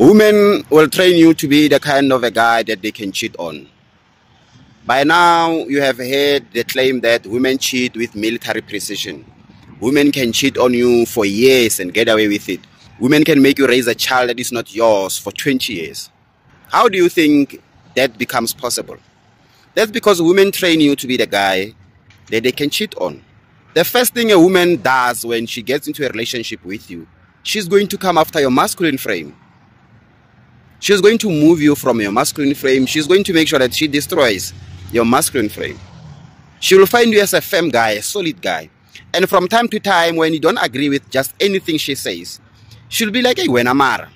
Women will train you to be the kind of a guy that they can cheat on. By now, you have heard the claim that women cheat with military precision. Women can cheat on you for years and get away with it. Women can make you raise a child that is not yours for 20 years. How do you think that becomes possible? That's because women train you to be the guy that they can cheat on. The first thing a woman does when she gets into a relationship with you, she's going to come after your masculine frame. She's going to move you from your masculine frame. She's going to make sure that she destroys your masculine frame. She will find you as a firm guy, a solid guy. And from time to time, when you don't agree with just anything she says, she'll be like, hey, when Amara.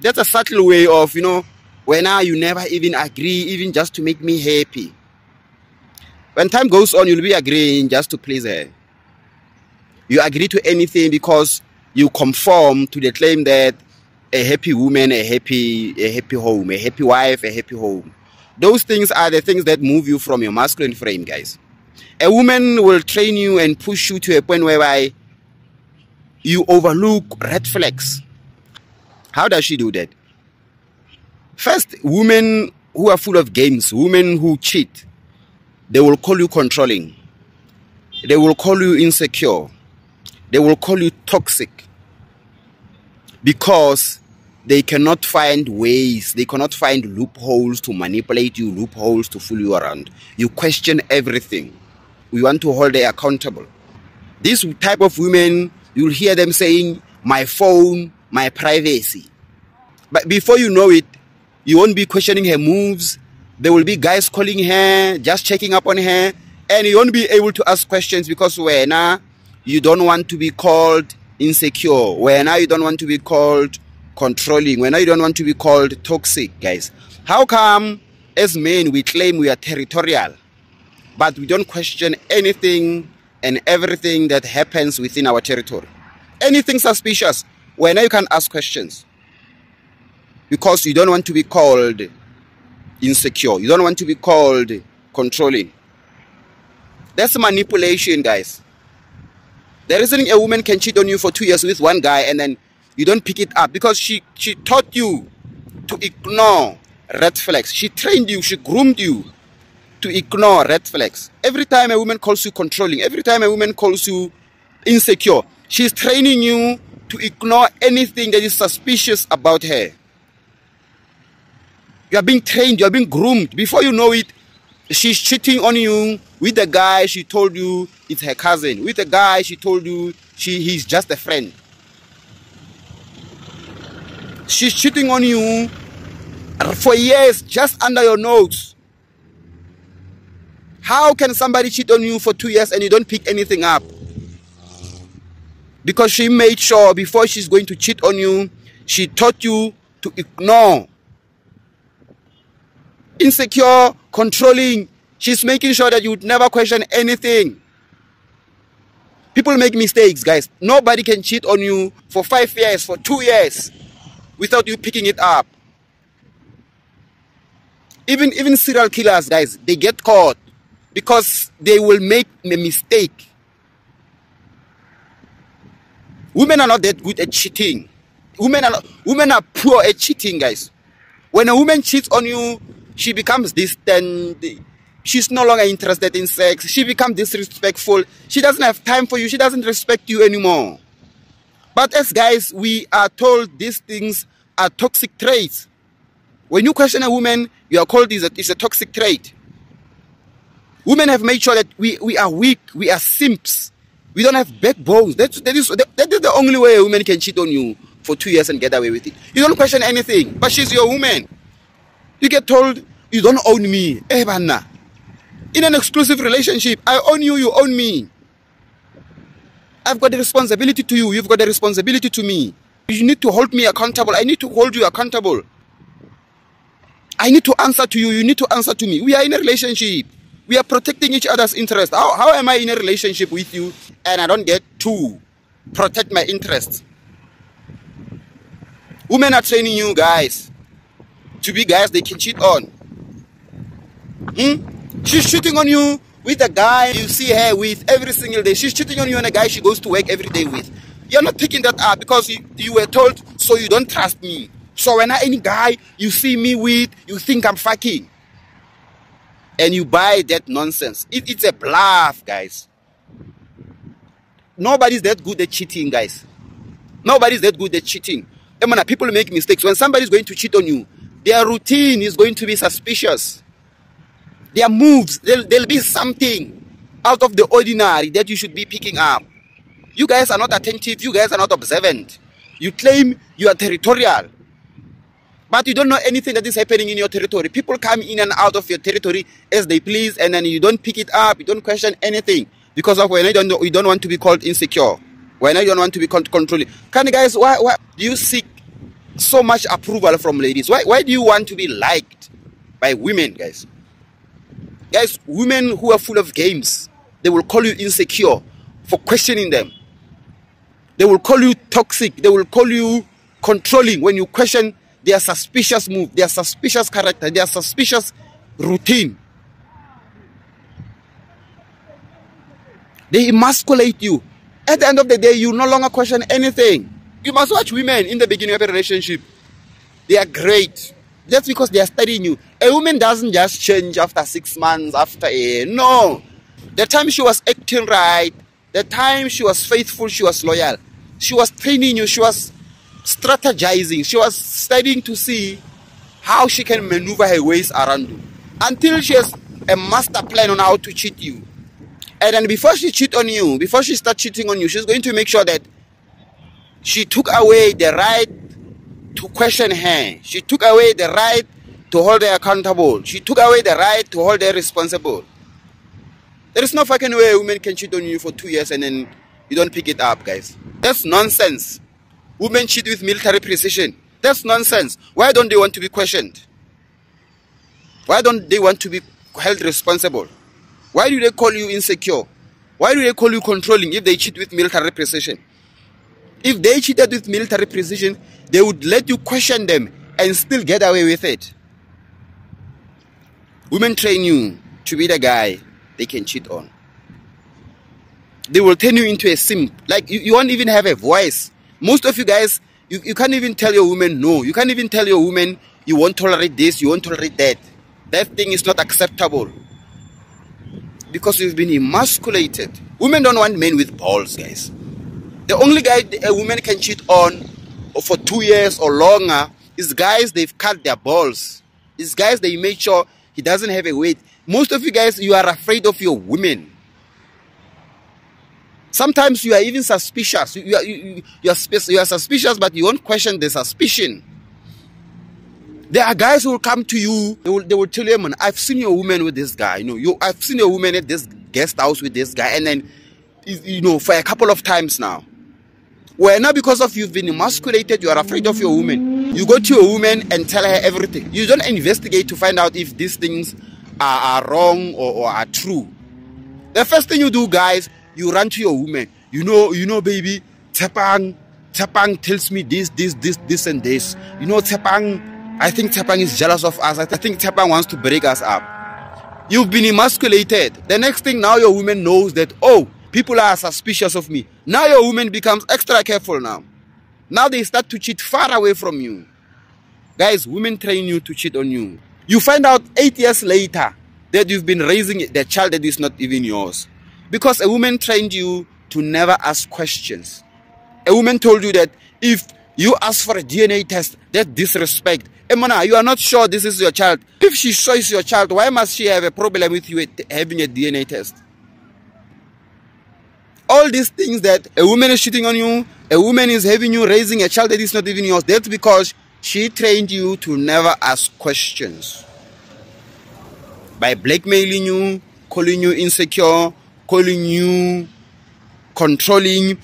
That's a subtle way of, you know, when now you never even agree, even just to make me happy. When time goes on, you'll be agreeing just to please her. You agree to anything because you conform to the claim that a happy woman, a happy, a happy home, a happy wife, a happy home. Those things are the things that move you from your masculine frame, guys. A woman will train you and push you to a point whereby you overlook red flags. How does she do that? First, women who are full of games, women who cheat, they will call you controlling. They will call you insecure. They will call you toxic because they cannot find ways, they cannot find loopholes to manipulate you, loopholes to fool you around. You question everything. We want to hold them accountable. This type of women, you'll hear them saying, my phone, my privacy. But before you know it, you won't be questioning her moves. There will be guys calling her, just checking up on her, and you won't be able to ask questions because when uh, you don't want to be called insecure, when uh, you don't want to be called controlling, when uh, you don't want to be called toxic, guys. How come as men we claim we are territorial, but we don't question anything and everything that happens within our territory? Anything suspicious, when uh, you can ask questions because you don't want to be called insecure. You don't want to be called controlling. That's manipulation, guys. The reason a woman can cheat on you for two years with one guy and then you don't pick it up because she, she taught you to ignore red flags. She trained you, she groomed you to ignore red flags. Every time a woman calls you controlling, every time a woman calls you insecure, she's training you to ignore anything that is suspicious about her. You are being trained, you are being groomed. Before you know it, she's cheating on you with the guy she told you it's her cousin. With the guy she told you she he's just a friend. She's cheating on you for years just under your nose. How can somebody cheat on you for two years and you don't pick anything up? Because she made sure before she's going to cheat on you, she taught you to ignore insecure, controlling. She's making sure that you would never question anything. People make mistakes, guys. Nobody can cheat on you for five years, for two years, without you picking it up. Even, even serial killers, guys, they get caught because they will make a mistake. Women are not that good at cheating. Women are, women are poor at cheating, guys. When a woman cheats on you, she becomes distant. She's no longer interested in sex. She becomes disrespectful. She doesn't have time for you. She doesn't respect you anymore. But as guys, we are told these things are toxic traits. When you question a woman, you are called it's a, it's a toxic trait. Women have made sure that we, we are weak, we are simps, we don't have backbones. That's, that, is, that, that is the only way a woman can cheat on you for two years and get away with it. You don't question anything, but she's your woman. You get told, you don't own me. Eh. In an exclusive relationship, I own you, you own me. I've got a responsibility to you, you've got a responsibility to me. You need to hold me accountable. I need to hold you accountable. I need to answer to you, you need to answer to me. We are in a relationship. We are protecting each other's interest. How, how am I in a relationship with you and I don't get to protect my interests? Women are training you guys to be guys they can cheat on. Hmm? She's cheating on you with a guy you see her with every single day. She's cheating on you and a guy she goes to work every day with. You're not picking that up because you, you were told so you don't trust me. So when I, any guy you see me with, you think I'm fucking. And you buy that nonsense. It, it's a bluff, guys. Nobody's that good at cheating, guys. Nobody's that good at cheating. I mean, people make mistakes. When somebody's going to cheat on you, their routine is going to be suspicious. Their moves, there'll, be something out of the ordinary that you should be picking up. You guys are not attentive. You guys are not observant. You claim you are territorial. But you don't know anything that is happening in your territory. People come in and out of your territory as they please, and then you don't pick it up. You don't question anything because of when you don't, know, you don't want to be called insecure. When you don't want to be controlling. Can you guys, why, why do you seek so much approval from ladies? Why, why do you want to be liked by women, guys? Guys, women who are full of games, they will call you insecure for questioning them. They will call you toxic. They will call you controlling when you question their suspicious move, their suspicious character, their suspicious routine. They emasculate you. At the end of the day, you no longer question anything. You must watch women in the beginning of a relationship. They are great. Just because they are studying you. A woman doesn't just change after six months, after a no. The time she was acting right, the time she was faithful, she was loyal she was training you, she was strategizing, she was studying to see how she can maneuver her ways around you until she has a master plan on how to cheat you. And then before she cheat on you, before she starts cheating on you, she's going to make sure that she took away the right to question her. She took away the right to hold her accountable. She took away the right to hold her responsible. There is no fucking way a woman can cheat on you for two years and then you don't pick it up, guys. That's nonsense. Women cheat with military precision. That's nonsense. Why don't they want to be questioned? Why don't they want to be held responsible? Why do they call you insecure? Why do they call you controlling if they cheat with military precision? If they cheated with military precision, they would let you question them and still get away with it. Women train you to be the guy they can cheat on they will turn you into a simp. Like you, you won't even have a voice. Most of you guys, you, you can't even tell your woman no. You can't even tell your woman you won't tolerate this, you won't tolerate that. That thing is not acceptable. Because you've been emasculated. Women don't want men with balls, guys. The only guy a woman can cheat on for two years or longer is guys they've cut their balls. Is guys they make sure he doesn't have a weight. Most of you guys, you are afraid of your women. Sometimes you are even suspicious. You, are, you, you, are, you are suspicious, but you won't question the suspicion. There are guys who will come to you, they will, they will tell you, man, I've seen your woman with this guy. You know, you, I've seen your woman at this guest house with this guy. And then, you know, for a couple of times now. Well, now because of you've been emasculated, you are afraid of your woman. You go to your woman and tell her everything. You don't investigate to find out if these things are, are wrong or, or are true. The first thing you do, guys, you run to your woman. You know, you know, baby, Tshepang, Tshepang tells me this, this, this, this, and this. You know, Tshepang, I think Tshepang is jealous of us. I think Tshepang wants to break us up. You've been emasculated. The next thing now your woman knows that, oh, people are suspicious of me. Now your woman becomes extra careful now. Now they start to cheat far away from you. Guys, women train you to cheat on you. You find out eight years later that you've been raising the child that is not even yours. Because a woman trained you to never ask questions. A woman told you that if you ask for a DNA test, that disrespect. Eh, Emana, you are not sure this is your child. If she shows your child, why must she have a problem with you having a DNA test? All these things that a woman is cheating on you, a woman is having you raising a child that is not even yours, that's because she trained you to never ask questions. By blackmailing you, calling you insecure, calling you, controlling,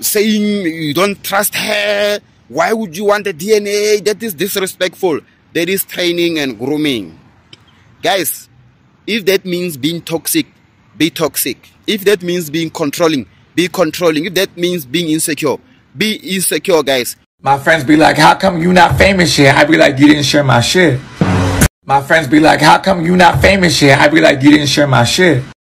saying you don't trust her. Why would you want the DNA? That is disrespectful. That is training and grooming. Guys, if that means being toxic, be toxic. If that means being controlling, be controlling. If that means being insecure, be insecure, guys. My friends be like, how come you not famous yet? I be like, you didn't share my shit. My friends be like, how come you not famous yet? I be like, you didn't share my shit.